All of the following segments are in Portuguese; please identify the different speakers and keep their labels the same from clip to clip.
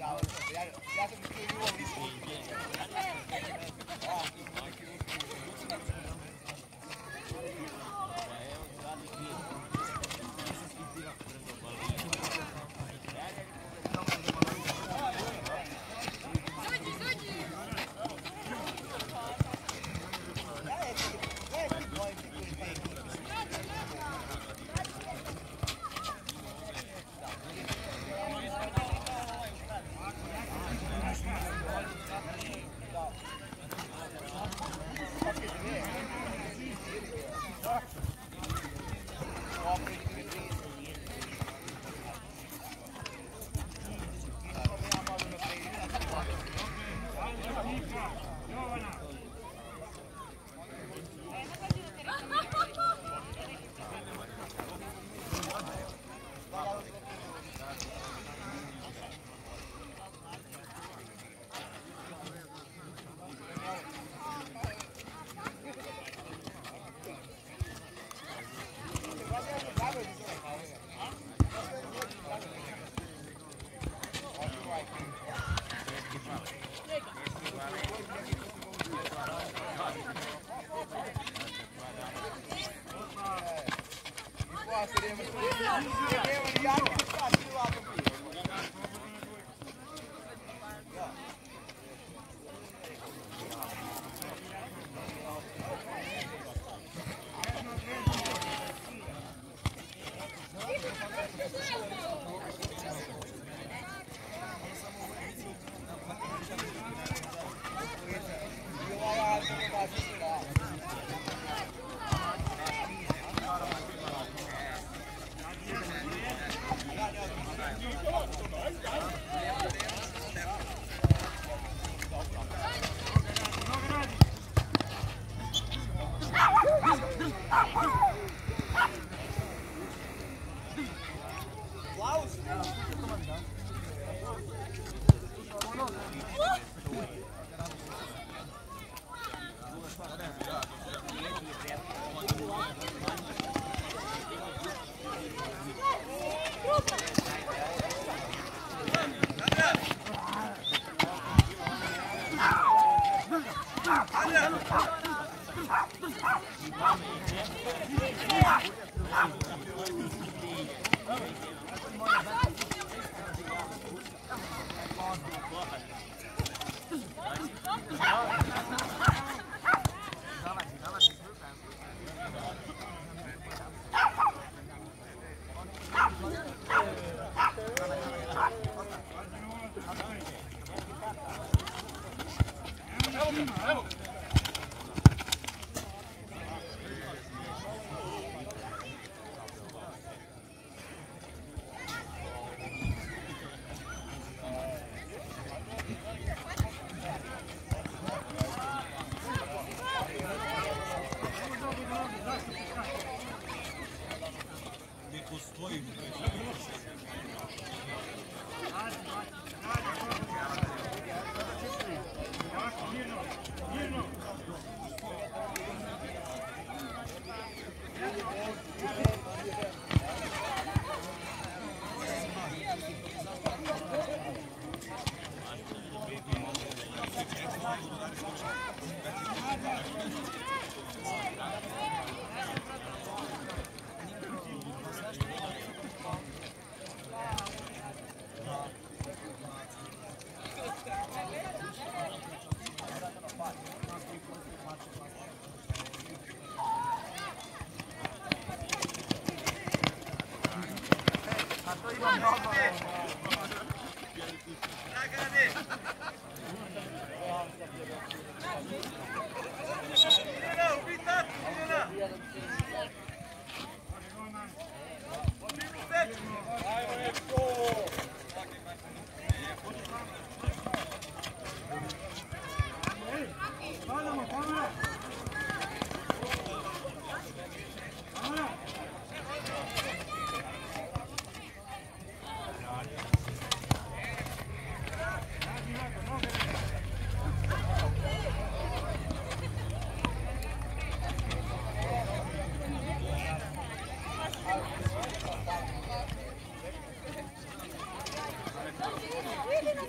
Speaker 1: Ya, ya, ya se me escribió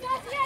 Speaker 1: Gracias.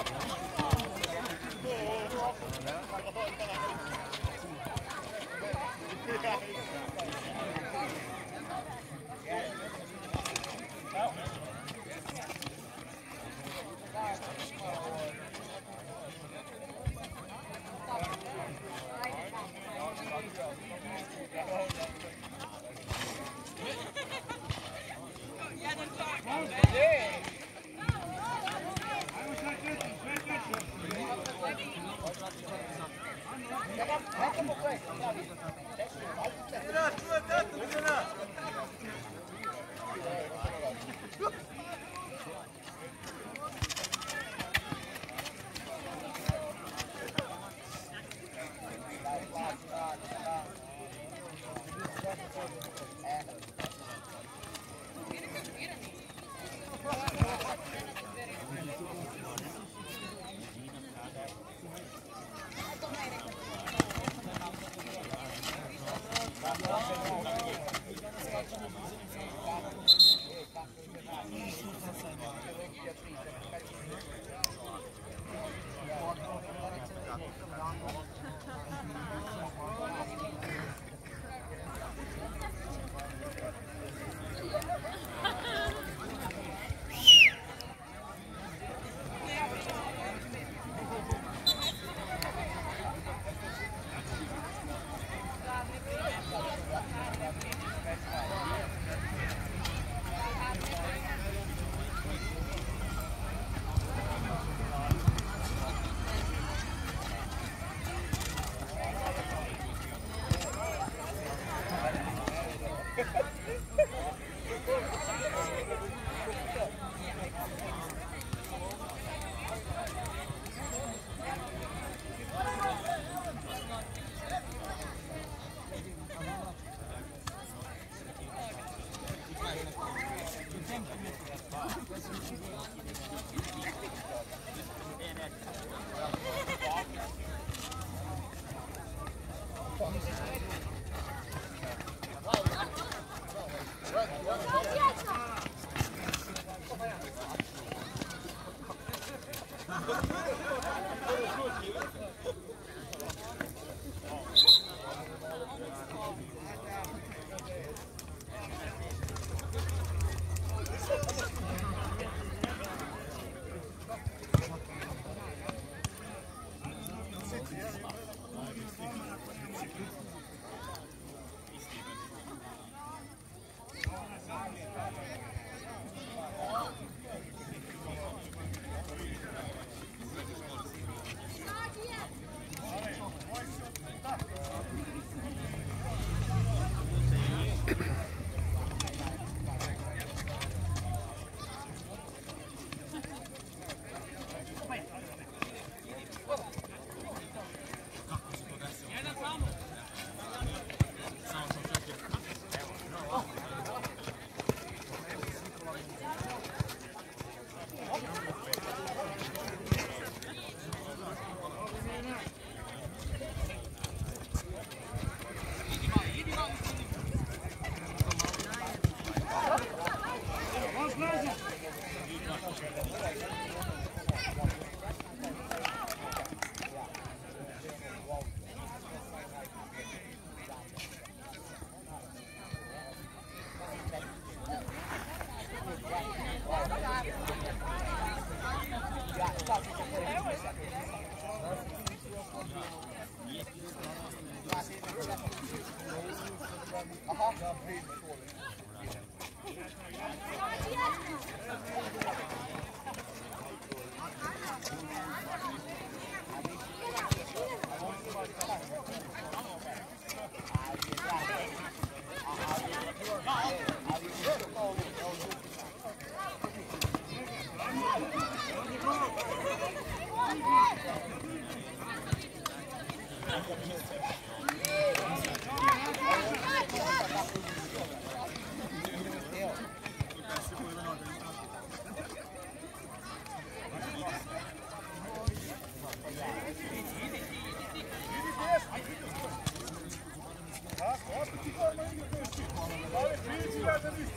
Speaker 2: Ja, das
Speaker 1: ist.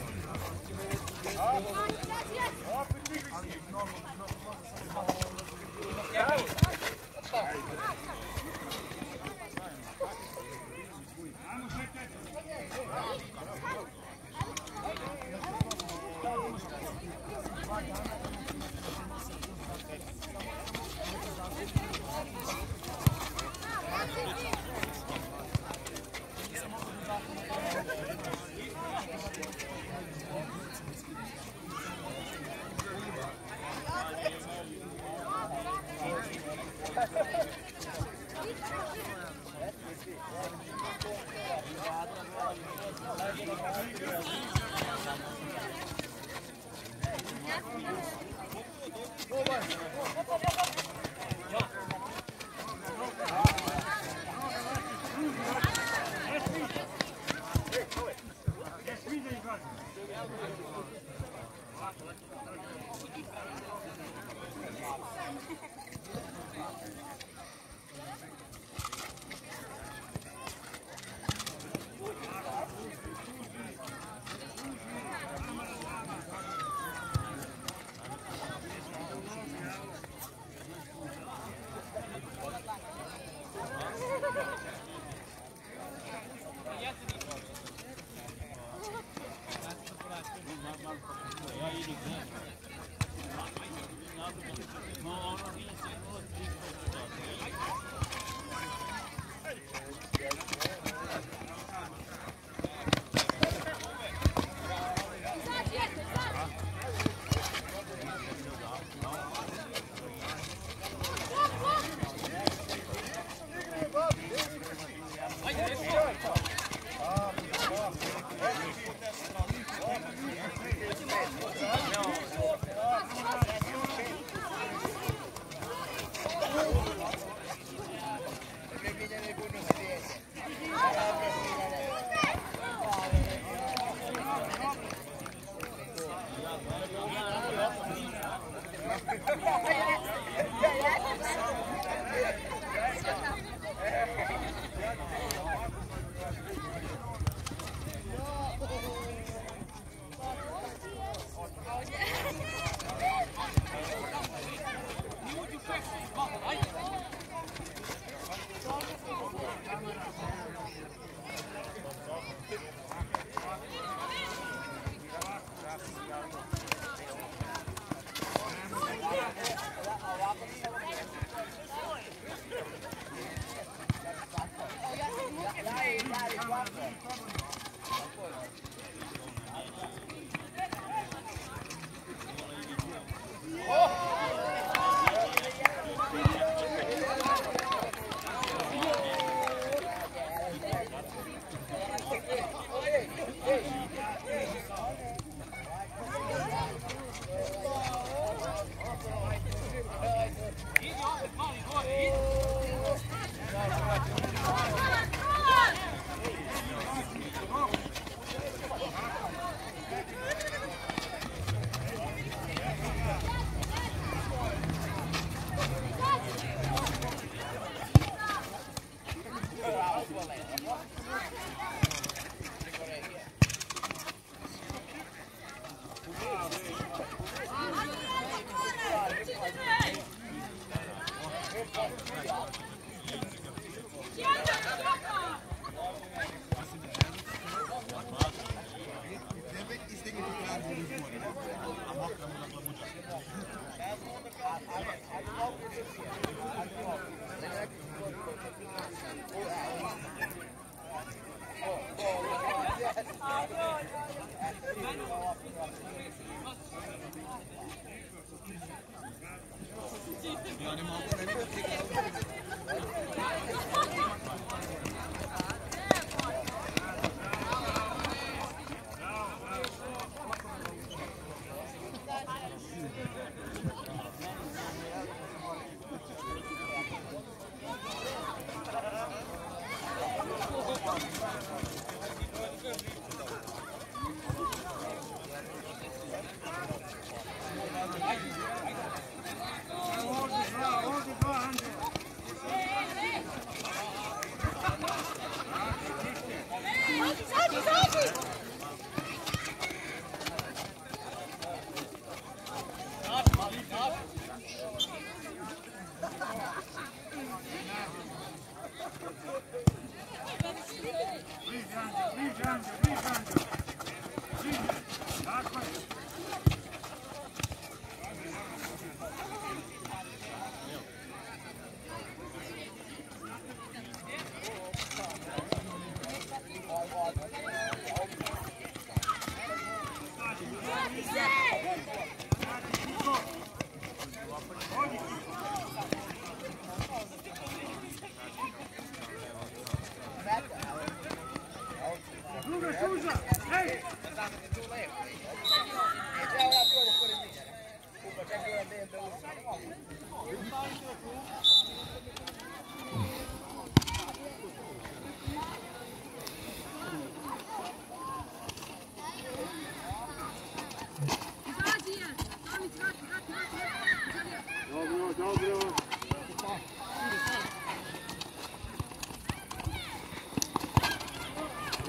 Speaker 1: Ja, das ist.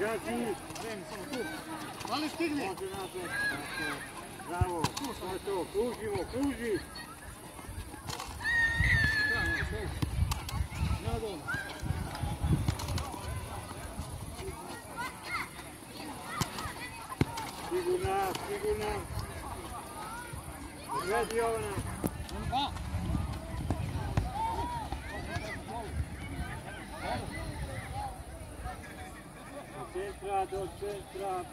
Speaker 1: Чаки! Мали стигне! Браво! Кружимо,
Speaker 2: кружи! Надо!
Speaker 1: Sigurna, sigurna!
Speaker 2: Radiona!
Speaker 1: Do centra.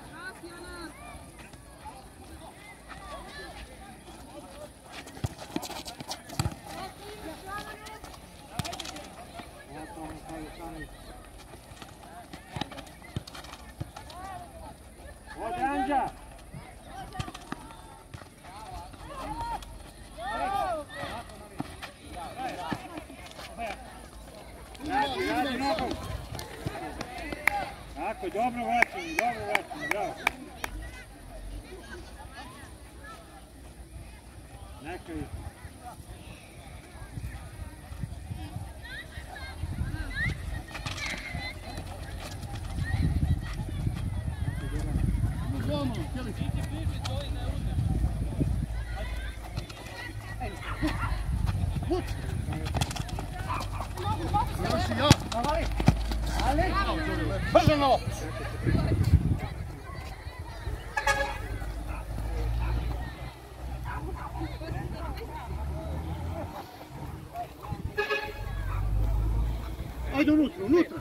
Speaker 2: Ajde unutra, unutra.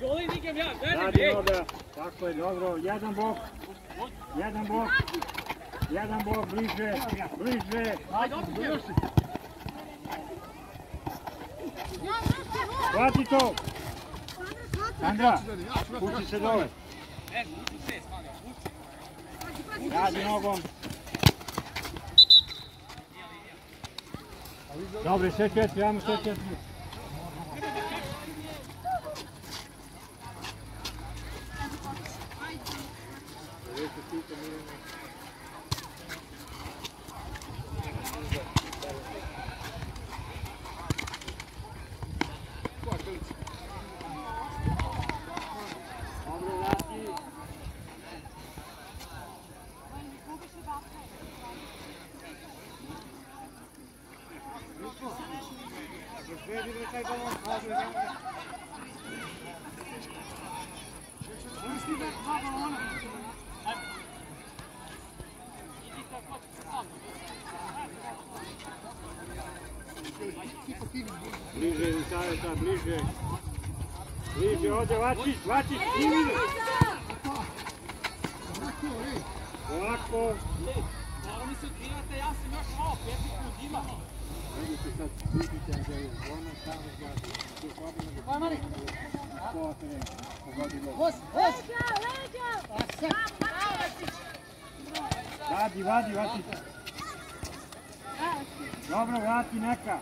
Speaker 1: Goli nikem ja. Tako je, dobro. Bliže, bliže. Hvati to. Sandra, pusti se dole. Radi nogom. Dobro, sve četiri, ajmo sve četiri. bliže. Bliže, ovdje Vačić, Vačić,
Speaker 3: Oni se ja sam još malo.
Speaker 1: Vidite sad, vidite ono Vadi, vadi, vadi. Dobro, vrati neka.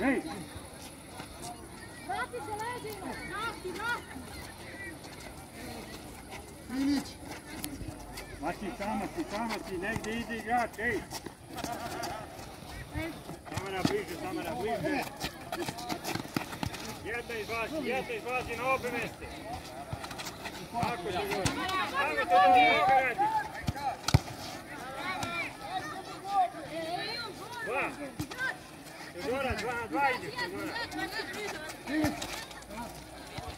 Speaker 4: Ej.
Speaker 2: Ma
Speaker 1: si tamo, si tamo, si negdje idi igrač, ej! Samara bliže, Samara bliže! E. Jedna izlazi, jedna izlazi na obe mjeste! Tako će gore! Tako će gore, evo ga radi! Dva! Sezora, dva na dva ide,
Speaker 3: Sezora!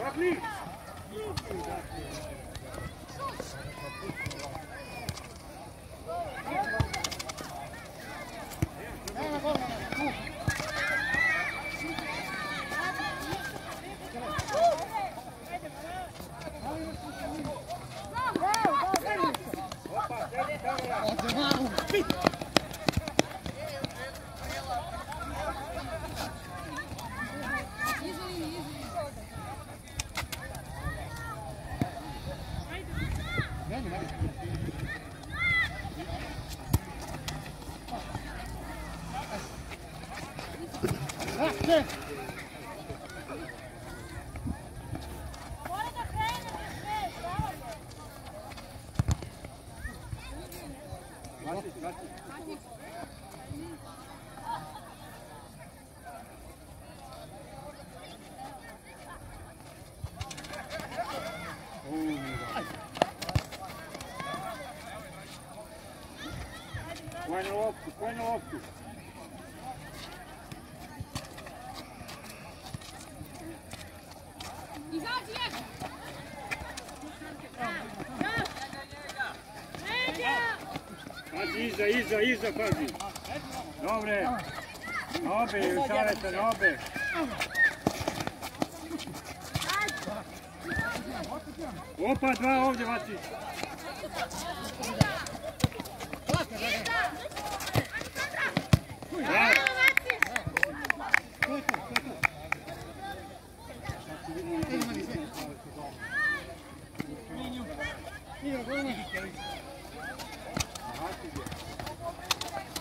Speaker 3: Rock me! iza,
Speaker 1: iza, iza, pazi. Dobre. Nobe, Jučareta, nobe. Opa, dva ovdje, Vati. Thank you.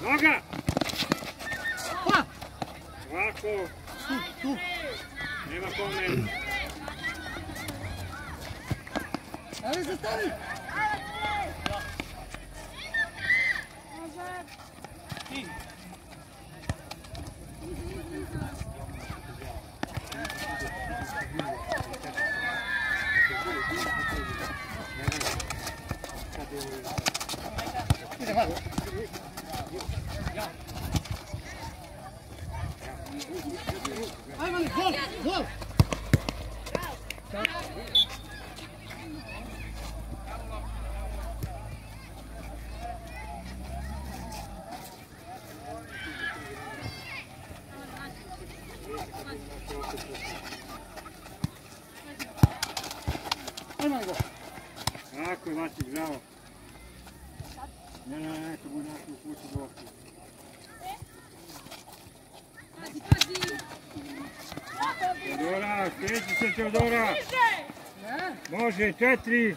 Speaker 1: Noga! Ovako. Nema kome.
Speaker 2: Ali se stavi! Ide, vado. Ajmo, gol, gol! Gol!
Speaker 1: Tako je, Vaci, bravo. Ne, ne, ne, to bude nekako u kući bloku.
Speaker 4: Pazi, pazi!
Speaker 1: Teodora, kreći se Teodora. Može, četiri.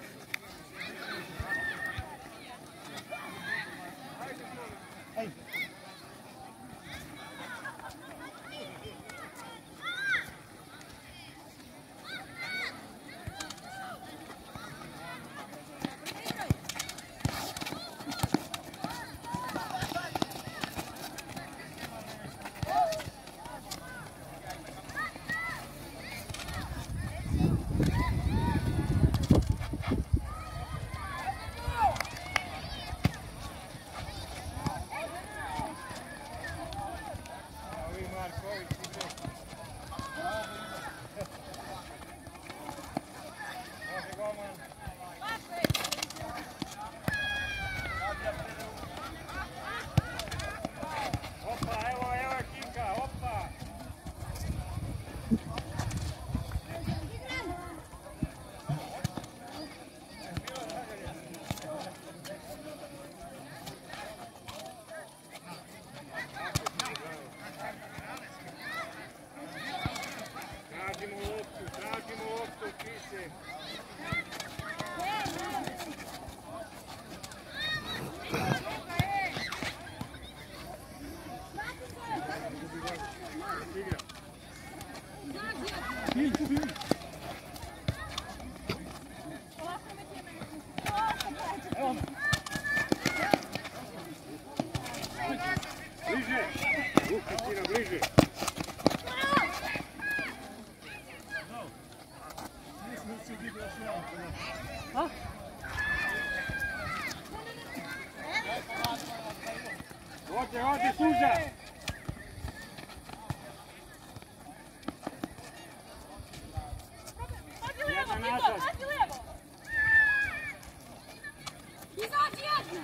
Speaker 4: Izađi, jedna!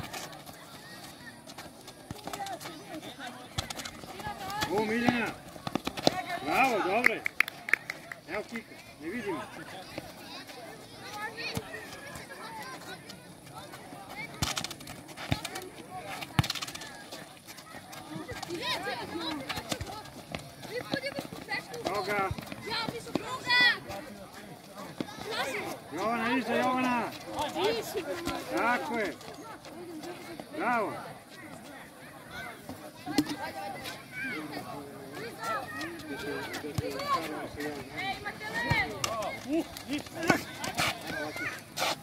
Speaker 1: O, Miljana. Bravo, dobre. Evo Kika, ne vidimo. Joga. Jovana, ništa, Jovana. Tako je. Bravo.
Speaker 4: Ej, imate levo!
Speaker 1: Uh, uh, uh.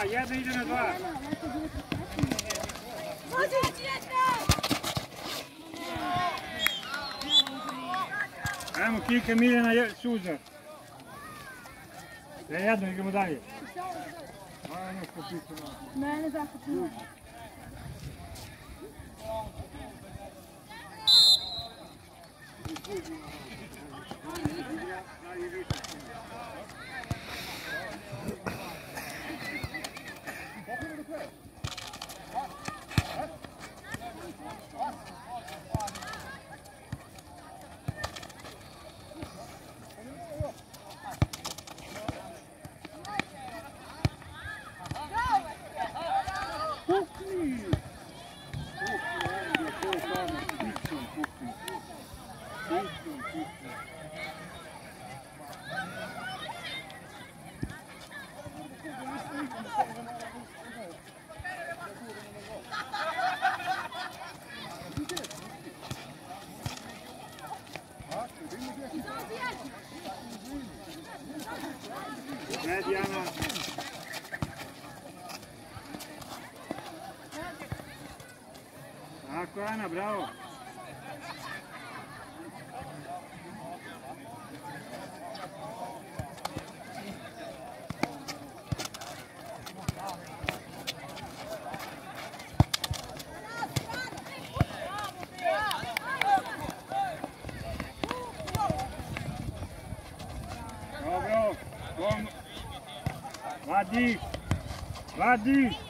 Speaker 1: два, я дойду на два. Ajmo, Kika Miljana je suza. Ne, jedno, idemo dalje. Ajmo, kopite.
Speaker 4: Mene
Speaker 1: zakopite. Cabral. Vadi! Vadi!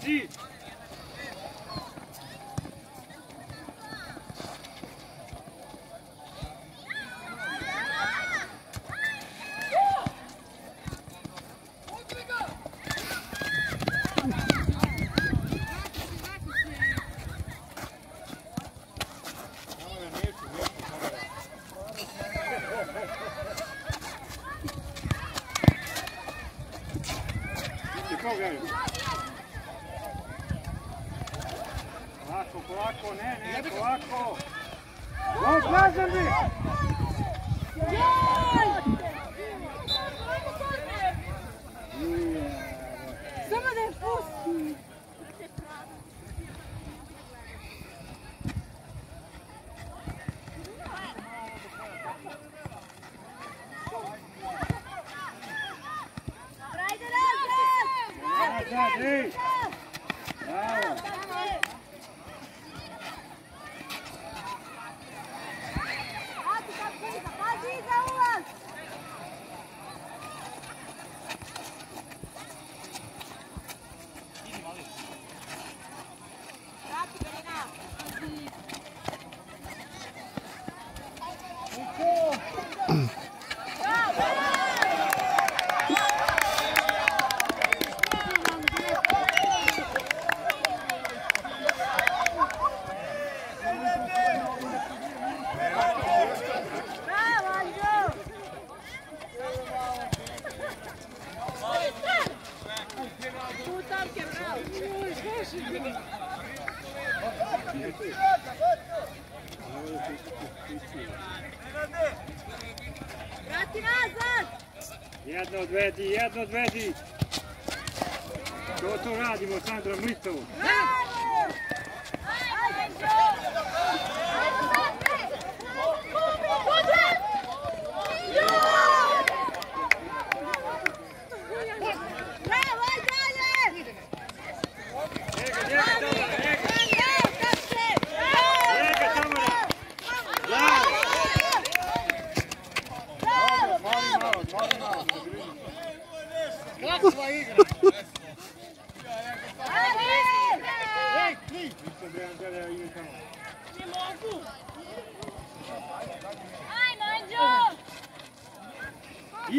Speaker 4: 鸡
Speaker 1: Sad odvedi. To to radimo, Sandra
Speaker 4: Mlitovu.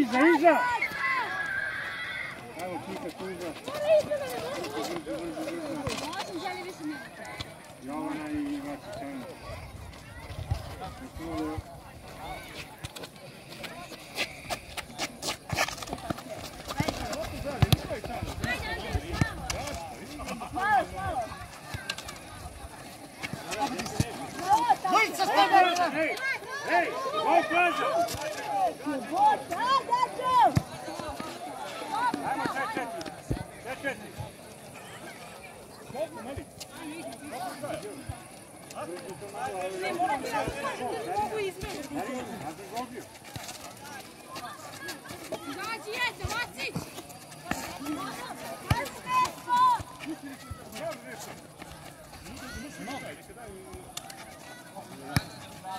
Speaker 1: Isa, Isa! Calma, Kika, Kika. Jovana i Vacićan.
Speaker 4: Hvala. Hvala, hvala. Mojca,
Speaker 1: stavljaj! Ej, ej, ovo plaža!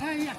Speaker 1: Hey, yeah.